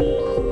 mundo.